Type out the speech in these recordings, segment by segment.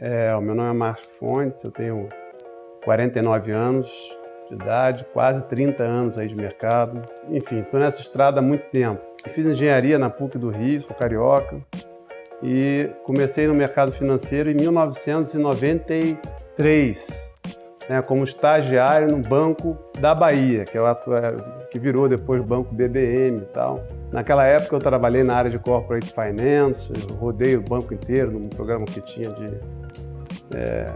É, o meu nome é Márcio Fontes, eu tenho 49 anos de idade, quase 30 anos aí de mercado. Enfim, estou nessa estrada há muito tempo. Eu fiz engenharia na PUC do Rio, sou carioca, e comecei no mercado financeiro em 1993 né, como estagiário no Banco da Bahia, que, é o atual, que virou depois Banco BBM e tal. Naquela época eu trabalhei na área de Corporate Finance, rodei o banco inteiro num programa que tinha de é,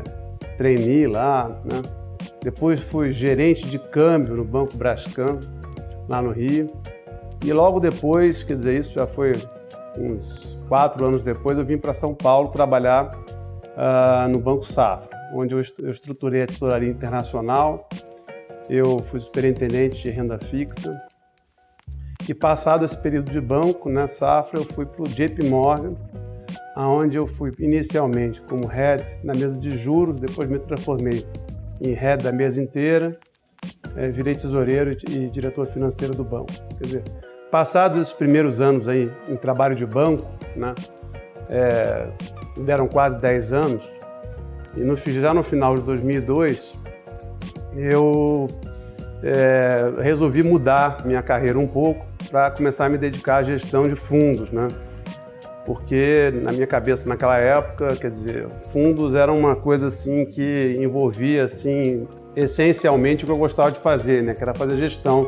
trainee lá. Né? Depois fui gerente de câmbio no Banco Brascan, lá no Rio. E logo depois, quer dizer, isso já foi uns quatro anos depois, eu vim para São Paulo trabalhar uh, no Banco Safra onde eu estruturei a tesouraria internacional. Eu fui superintendente de renda fixa. E passado esse período de banco, na safra, eu fui para o JP Morgan, aonde eu fui inicialmente como head na mesa de juros, depois me transformei em head da mesa inteira, é, virei tesoureiro e diretor financeiro do banco. Quer dizer, passados esses primeiros anos aí em trabalho de banco, né, é, deram quase 10 anos, e no, já no final de 2002, eu é, resolvi mudar minha carreira um pouco para começar a me dedicar à gestão de fundos, né? Porque na minha cabeça naquela época, quer dizer, fundos era uma coisa assim que envolvia assim essencialmente o que eu gostava de fazer, né? Que era fazer gestão.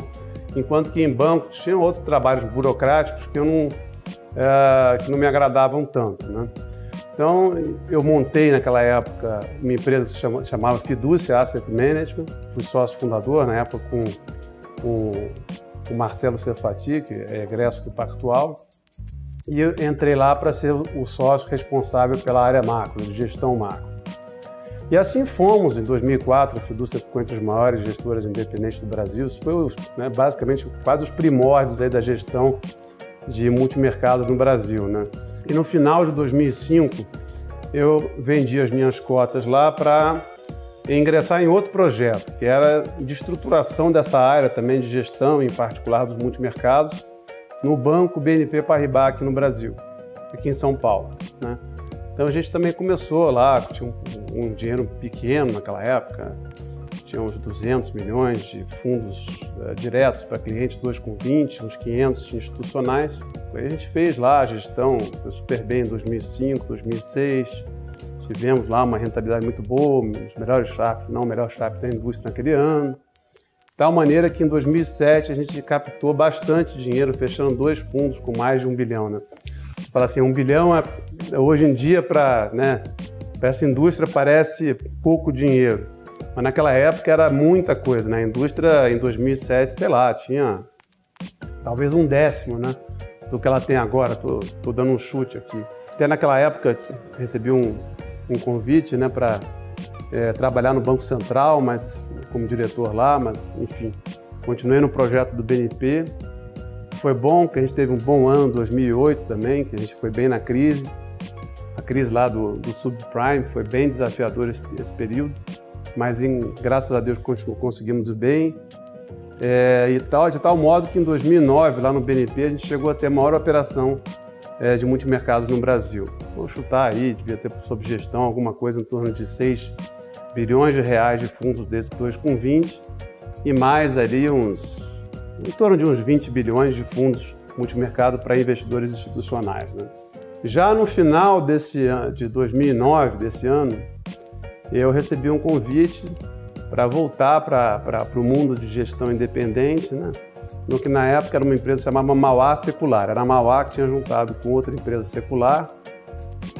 Enquanto que em bancos tinha outros trabalhos burocráticos que eu não é, que não me agradavam tanto, né? Então, eu montei naquela época uma empresa se chama, chamava Fiducia Asset Management, fui sócio fundador na época com, com o Marcelo Cefati, que é egresso do Pactual, e eu entrei lá para ser o sócio responsável pela área macro, de gestão macro. E assim fomos, em 2004, a Fiducia ficou entre as maiores gestoras independentes do Brasil. Isso foi né, basicamente quase os primórdios aí da gestão de multimercados no Brasil. Né? E no final de 2005, eu vendi as minhas cotas lá para ingressar em outro projeto, que era de estruturação dessa área também de gestão, em particular dos multimercados, no banco BNP Paribas aqui no Brasil, aqui em São Paulo. Né? Então a gente também começou lá, tinha um, um dinheiro pequeno naquela época, tinha uns 200 milhões de fundos uh, diretos para clientes, 2,20, uns 500 institucionais. Aí a gente fez lá a gestão, foi super bem em 2005, 2006. Tivemos lá uma rentabilidade muito boa, os melhores sharps, não o melhor sharp da indústria naquele ano. Tal maneira que em 2007 a gente captou bastante dinheiro, fechando dois fundos com mais de um bilhão. Né? Fala assim, um bilhão é, hoje em dia para né, essa indústria parece pouco dinheiro. Mas naquela época era muita coisa, né? A indústria em 2007, sei lá, tinha talvez um décimo, né? Do que ela tem agora. Tô dando um chute aqui. Até naquela época recebi um, um convite, né, para é, trabalhar no Banco Central, mas como diretor lá, mas enfim, continuei no projeto do BNP. Foi bom, que a gente teve um bom ano 2008 também, que a gente foi bem na crise. A crise lá do, do subprime foi bem desafiadora esse, esse período mas em, graças a Deus conseguimos bem. É, e tal, de tal modo que em 2009, lá no BNP, a gente chegou a ter a maior operação é, de multimercados no Brasil. Vou chutar aí, devia ter sob gestão alguma coisa em torno de 6 bilhões de reais de fundos desses 2,20 e mais ali uns, em torno de uns 20 bilhões de fundos multimercado para investidores institucionais. Né? Já no final desse, de 2009, desse ano, eu recebi um convite para voltar para o mundo de gestão independente, né? No que na época era uma empresa chamada Mauá Secular. Era a Mauá que tinha juntado com outra empresa secular,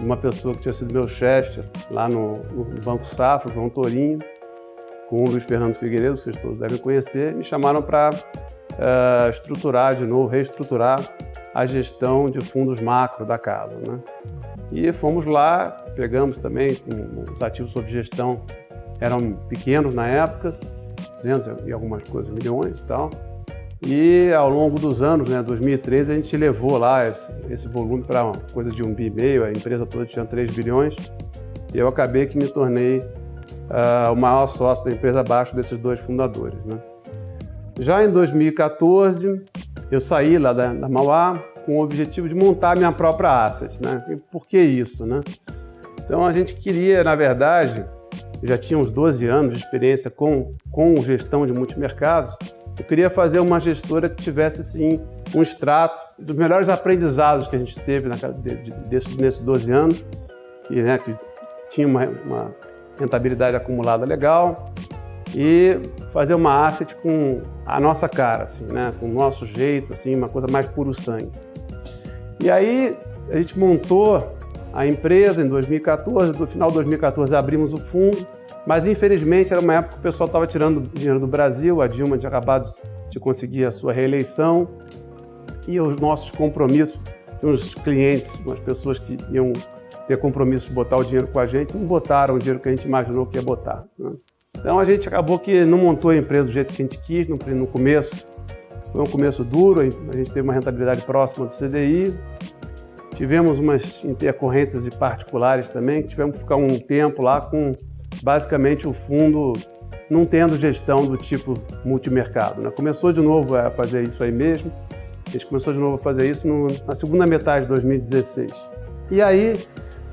uma pessoa que tinha sido meu chefe lá no, no Banco Safra, João Torinho, com o Luiz Fernando Figueiredo, vocês todos devem conhecer, me chamaram para uh, eh, estruturar de novo, reestruturar a gestão de fundos macro da casa. Né? E fomos lá, pegamos também, os ativos sob gestão eram pequenos na época, 200 e algumas coisas, milhões e tal. E ao longo dos anos, né, 2013, a gente levou lá esse, esse volume para coisa de um bi e meio, a empresa toda tinha 3 bilhões, e eu acabei que me tornei uh, o maior sócio da empresa abaixo desses dois fundadores. Né? Já em 2014, eu saí lá da, da Mauá, com o objetivo de montar minha própria asset. Né? E por que isso? Né? Então a gente queria, na verdade, já tinha uns 12 anos de experiência com, com gestão de multimercados, eu queria fazer uma gestora que tivesse assim, um extrato dos melhores aprendizados que a gente teve na, de, de, nesses 12 anos, que, né, que tinha uma, uma rentabilidade acumulada legal, e fazer uma asset com a nossa cara, assim, né? com o nosso jeito, assim, uma coisa mais puro sangue. E aí a gente montou a empresa em 2014, no final de 2014 abrimos o fundo, mas infelizmente era uma época que o pessoal estava tirando dinheiro do Brasil, a Dilma tinha acabado de conseguir a sua reeleição e os nossos compromissos, uns clientes, umas pessoas que iam ter compromisso de botar o dinheiro com a gente, não botaram o dinheiro que a gente imaginou que ia botar. Né? Então a gente acabou que não montou a empresa do jeito que a gente quis no, no começo. Foi um começo duro, a gente teve uma rentabilidade próxima do CDI. Tivemos umas intercorrências particulares também, tivemos que ficar um tempo lá com basicamente o fundo não tendo gestão do tipo multimercado. Né? Começou de novo a fazer isso aí mesmo. A gente começou de novo a fazer isso no, na segunda metade de 2016. E aí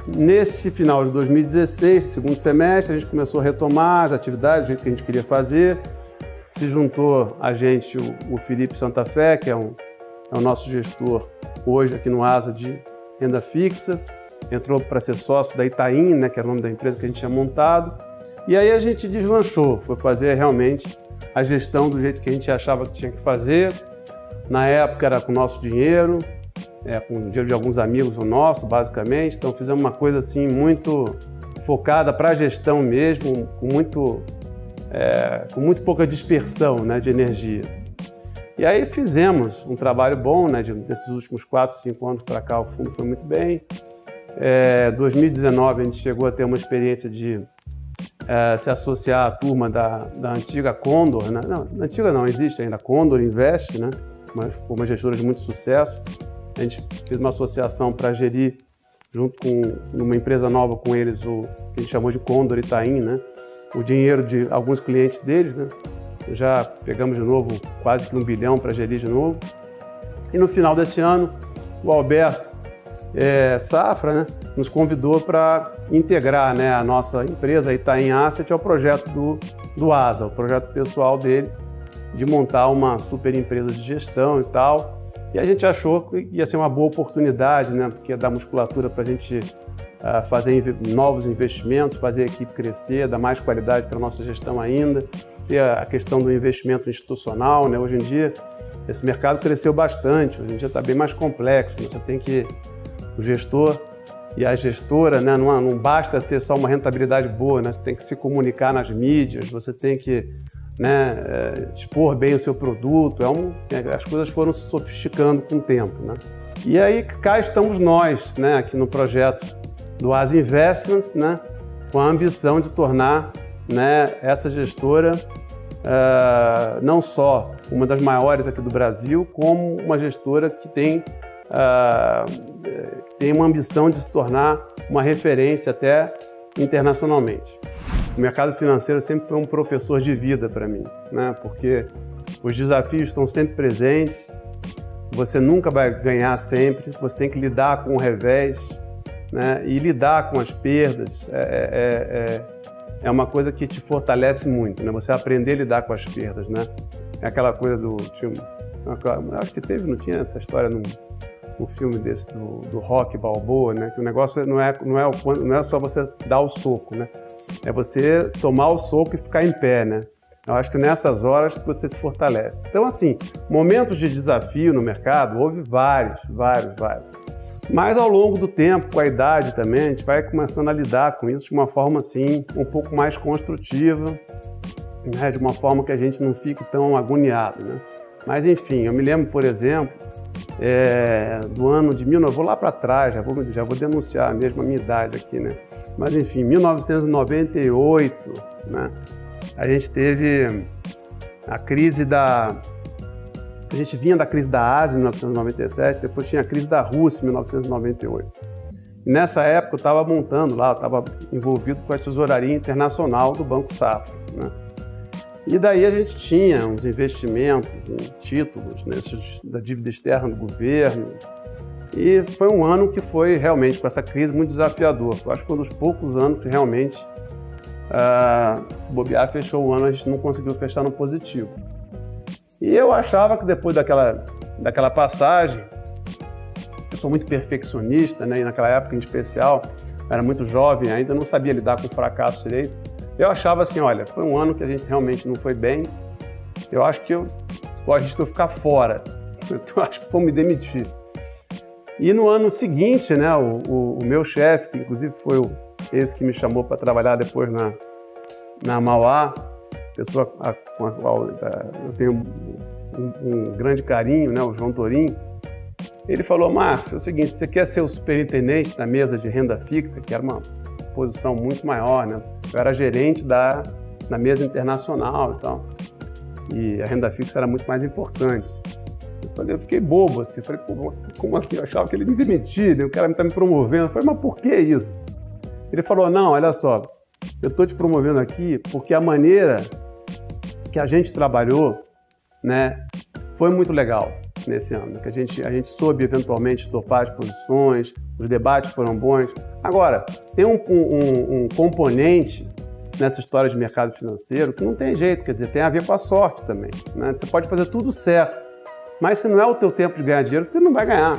Nesse final de 2016, segundo semestre, a gente começou a retomar as atividades que a gente queria fazer. Se juntou a gente o, o Felipe Santa Fé, que é, um, é o nosso gestor hoje aqui no ASA de renda fixa. Entrou para ser sócio da Itaim, né, que era o nome da empresa que a gente tinha montado. E aí a gente deslanchou, foi fazer realmente a gestão do jeito que a gente achava que tinha que fazer. Na época era com o nosso dinheiro, é, com o dinheiro de alguns amigos nossos, basicamente. Então fizemos uma coisa assim muito focada para a gestão mesmo, com muito, é, com muito pouca dispersão né, de energia. E aí fizemos um trabalho bom, né, de, desses últimos 4, 5 anos para cá o fundo foi muito bem. É, 2019 a gente chegou a ter uma experiência de é, se associar à turma da, da antiga Condor, né? não, antiga não, existe ainda, Condor Invest, né? uma, uma gestora de muito sucesso. A gente fez uma associação para gerir, junto com uma empresa nova com eles, o que a gente chamou de Condor Itaim, né? o dinheiro de alguns clientes deles. Né? Já pegamos de novo quase que um bilhão para gerir de novo. E no final desse ano, o Alberto é, Safra né, nos convidou para integrar né, a nossa empresa Itaim Asset ao projeto do, do ASA, o projeto pessoal dele, de montar uma super empresa de gestão e tal. E a gente achou que ia ser uma boa oportunidade, né? Porque ia dar musculatura para a gente uh, fazer novos investimentos, fazer a equipe crescer, dar mais qualidade para a nossa gestão ainda, ter a questão do investimento institucional, né? Hoje em dia, esse mercado cresceu bastante, hoje em dia está bem mais complexo. Né? Você tem que, o gestor e a gestora, né? Não, não basta ter só uma rentabilidade boa, né? Você tem que se comunicar nas mídias, você tem que né, é, expor bem o seu produto. É um, é, as coisas foram se sofisticando com o tempo. Né? E aí cá estamos nós, né, aqui no projeto do As Investments, né, com a ambição de tornar né, essa gestora uh, não só uma das maiores aqui do Brasil, como uma gestora que tem, uh, tem uma ambição de se tornar uma referência até internacionalmente. O mercado financeiro sempre foi um professor de vida para mim, né? porque os desafios estão sempre presentes, você nunca vai ganhar sempre, você tem que lidar com o revés né? e lidar com as perdas. É, é, é, é uma coisa que te fortalece muito, né? você aprender a lidar com as perdas. Né? É aquela coisa do. Tinha, acho que teve, não tinha essa história num, um filme desse do, do rock balboa, né? Que o negócio não é, não, é, não é só você dar o soco, né? É você tomar o soco e ficar em pé, né? Eu acho que nessas horas você se fortalece. Então, assim, momentos de desafio no mercado, houve vários, vários, vários. Mas ao longo do tempo, com a idade também, a gente vai começando a lidar com isso de uma forma assim, um pouco mais construtiva, né? de uma forma que a gente não fique tão agoniado. Né? Mas enfim, eu me lembro, por exemplo, é, do ano de 19... Vou lá para trás, já vou, já vou denunciar mesmo a minha idade aqui, né? Mas enfim, 1998, né? A gente teve a crise da... A gente vinha da crise da Ásia em 1997, depois tinha a crise da Rússia em 1998. E nessa época eu estava montando lá, eu estava envolvido com a tesouraria internacional do Banco Safra? E daí a gente tinha uns investimentos em títulos nesses, da dívida externa do governo, E foi um ano que foi realmente, com essa crise, muito desafiador. Acho que foi um dos poucos anos que realmente, uh, se bobear, fechou o ano, a gente não conseguiu fechar no positivo. E eu achava que depois daquela, daquela passagem, eu sou muito perfeccionista, né? e naquela época em especial, era muito jovem ainda, não sabia lidar com o fracasso direito. Eu achava assim, olha, foi um ano que a gente realmente não foi bem, eu acho que eu, a gente não ficar fora, eu acho que vou me demitir. E no ano seguinte, né, o, o, o meu chefe, que inclusive foi o, esse que me chamou para trabalhar depois na, na Mauá, pessoa com a qual eu tenho um, um, grande carinho, né, o João Torim, ele falou, Márcio, é o seguinte, você quer ser o superintendente da mesa de renda fixa, que era uma posição muito maior, né? Eu era gerente da, da mesa internacional e. E a renda fixa era muito mais importante. Eu falei, eu fiquei bobo assim. Falei, como assim? Eu achava que ele me demitia, né? o cara está me promovendo. Eu falei, mas por que isso? Ele falou, não, olha só, eu estou te promovendo aqui porque a maneira que a gente trabalhou, né, foi muito legal nesse ano, que a gente, a gente soube eventualmente topar as posições, os debates foram bons. Agora, tem um, um, um componente nessa história de mercado financeiro que não tem jeito, quer dizer, tem a ver com a sorte também. Né? Você pode fazer tudo certo, mas se não é o teu tempo de ganhar dinheiro, você não vai ganhar.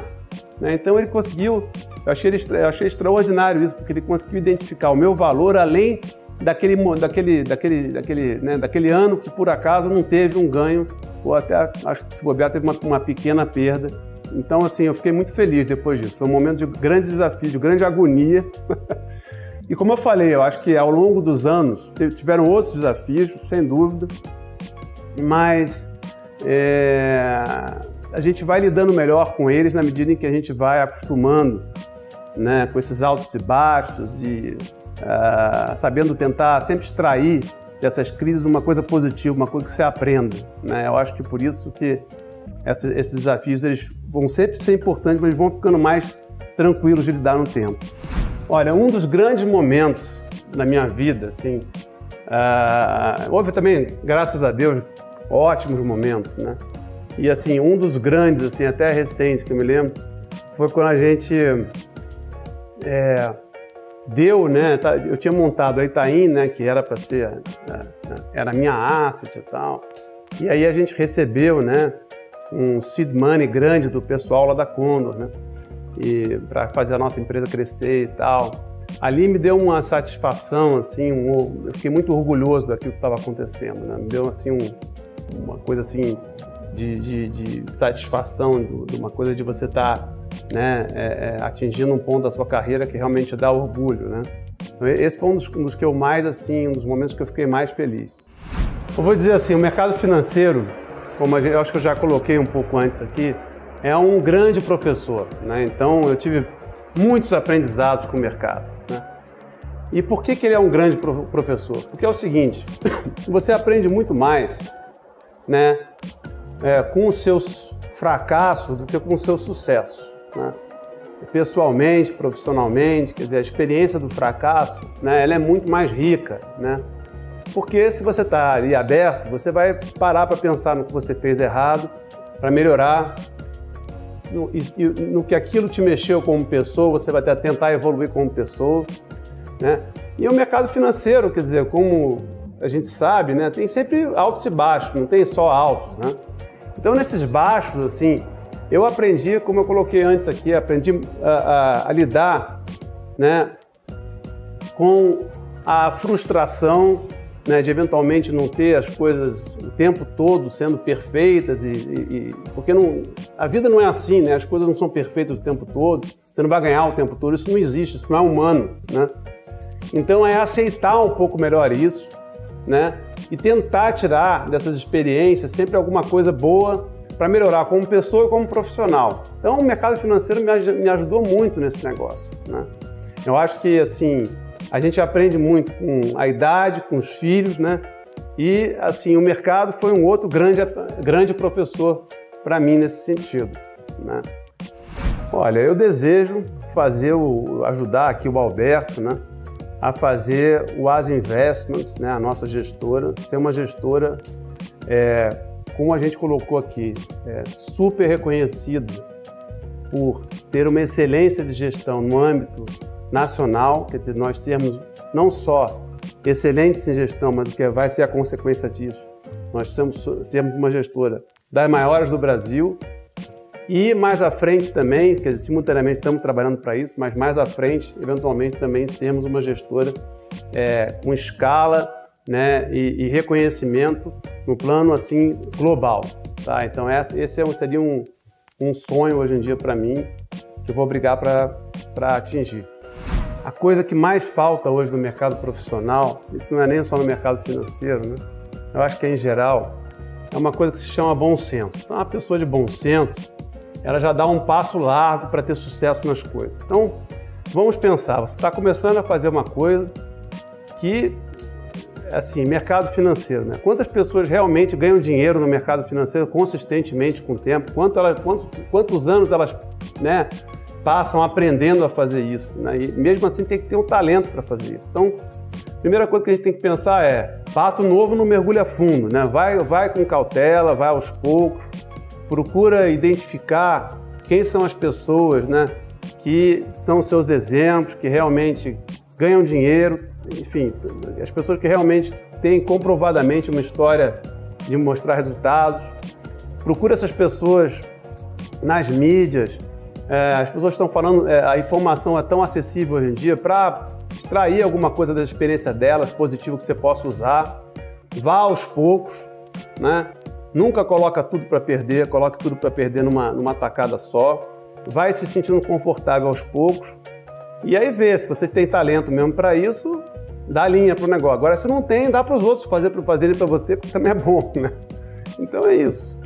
Né? Então ele conseguiu, eu achei, eu achei extraordinário isso, porque ele conseguiu identificar o meu valor além daquele, daquele, daquele, daquele, né, daquele ano que por acaso não teve um ganho, ou até, acho que se bobear, teve uma, uma pequena perda. Então, assim, eu fiquei muito feliz depois disso. Foi um momento de grande desafio, de grande agonia. e como eu falei, eu acho que ao longo dos anos tiveram outros desafios, sem dúvida, mas é, a gente vai lidando melhor com eles na medida em que a gente vai acostumando né, com esses altos e baixos e uh, sabendo tentar sempre extrair dessas crises uma coisa positiva, uma coisa que você aprenda. Né? Eu acho que por isso que essa, esses desafios eles vão sempre ser importantes, mas vão ficando mais tranquilos de lidar no tempo. Olha, um dos grandes momentos na minha vida, assim, uh, houve também, graças a Deus, ótimos momentos, né? E assim, um dos grandes, assim, até recentes que eu me lembro, foi quando a gente é, deu, né? Tá, eu tinha montado a Itaim, né? Que era para ser, é, era a minha asset e tal. E aí a gente recebeu, né? Um seed money grande do pessoal lá da Condor, né? E para fazer a nossa empresa crescer e tal. Ali me deu uma satisfação, assim, um, eu fiquei muito orgulhoso daquilo que estava acontecendo, né? Me deu assim um, uma coisa assim de, de, de satisfação, de, uma coisa de você estar tá né, é, é, atingindo um ponto da sua carreira que realmente dá orgulho, né? Então, esse foi um dos, um dos, que eu mais, assim, um dos momentos que eu fiquei mais feliz. Eu vou dizer assim, o mercado financeiro, como eu acho que eu já coloquei um pouco antes aqui, é um grande professor, né? Então eu tive muitos aprendizados com o mercado, né? E por que, que ele é um grande professor? Porque é o seguinte, você aprende muito mais, né, é, com os seus fracassos do que com os seus sucessos né? pessoalmente, profissionalmente, quer dizer, a experiência do fracasso, né, ela é muito mais rica, né? Porque se você está ali aberto, você vai parar para pensar no que você fez errado, para melhorar, no, e, no que aquilo te mexeu como pessoa, você vai tentar evoluir como pessoa, né? E o mercado financeiro, quer dizer, como a gente sabe, né, tem sempre altos e baixos, não tem só altos, né? Então nesses baixos, assim, eu aprendi, como eu coloquei antes aqui, aprendi a, a, a lidar né, com a frustração né, de eventualmente não ter as coisas o tempo todo sendo perfeitas e, e, porque não, a vida não é assim, né? As coisas não são perfeitas o tempo todo. Você não vai ganhar o tempo todo. Isso não existe. Isso não é humano, né? Então é aceitar um pouco melhor isso, né? E tentar tirar dessas experiências sempre alguma coisa boa para melhorar como pessoa e como profissional. Então, o mercado financeiro me ajudou muito nesse negócio. Né? Eu acho que assim a gente aprende muito com a idade, com os filhos, né? E assim o mercado foi um outro grande grande professor para mim nesse sentido. Né? Olha, eu desejo fazer o ajudar aqui o Alberto, né? A fazer o As Investments, né? A nossa gestora, ser uma gestora é, como a gente colocou aqui, é super reconhecido por ter uma excelência de gestão no âmbito nacional, quer dizer, nós sermos não só excelentes em gestão, mas o que vai ser a consequência disso. Nós somos, sermos uma gestora das maiores do Brasil e mais à frente também, quer dizer, simultaneamente estamos trabalhando para isso, mas mais à frente, eventualmente também sermos uma gestora é, com escala né, e, e, reconhecimento no plano assim global. Tá? Então esse, esse é seria um, um sonho hoje em dia para mim que eu vou brigar para atingir. A coisa que mais falta hoje no mercado profissional, isso não é nem só no mercado financeiro, né? eu acho que é em geral, é uma coisa que se chama bom senso. Então, uma pessoa de bom senso, ela já dá um passo largo para ter sucesso nas coisas. Então, vamos pensar, você está começando a fazer uma coisa que, assim, mercado financeiro, né? Quantas pessoas realmente ganham dinheiro no mercado financeiro consistentemente com o tempo? Quanto quanto, quantos anos elas, né, passam aprendendo a fazer isso? Né? E mesmo assim tem que ter um talento para fazer isso. Então, primeira coisa que a gente tem que pensar é pato novo não mergulha fundo, né? Vai, vai com cautela, vai aos poucos, procura identificar quem são as pessoas, né? Que são seus exemplos, que realmente ganham dinheiro, enfim, as pessoas que realmente têm comprovadamente uma história de mostrar resultados. Procura essas pessoas nas mídias. É, as pessoas estão falando, é, a informação é tão acessível hoje em dia para extrair alguma coisa da experiência delas, positivo que você possa usar. Vá aos poucos, né? Nunca coloca tudo para perder, coloque tudo para perder numa, numa tacada só. Vai se sentindo confortável aos poucos. E aí vê, se você tem talento mesmo para isso, dá linha para o negócio. Agora, se não tem, dá para os outros fazer para fazerem para você, que também é bom, né? Então é isso.